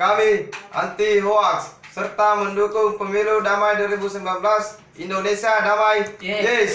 Kami anti hoax serta mendukung pemilu damai 2019 Indonesia damai. Yes. Yes.